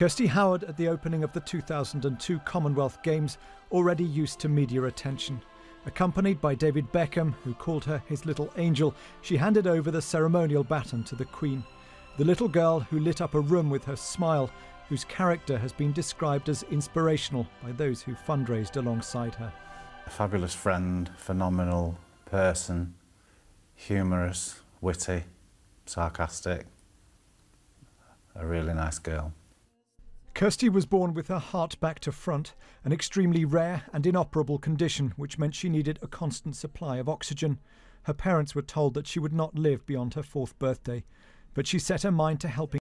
Kirsty Howard at the opening of the 2002 Commonwealth Games, already used to media attention. Accompanied by David Beckham, who called her his little angel, she handed over the ceremonial baton to the Queen. The little girl who lit up a room with her smile, whose character has been described as inspirational by those who fundraised alongside her. A fabulous friend, phenomenal person, humorous, witty, sarcastic, a really nice girl. Kirsty was born with her heart back to front, an extremely rare and inoperable condition which meant she needed a constant supply of oxygen. Her parents were told that she would not live beyond her fourth birthday, but she set her mind to helping.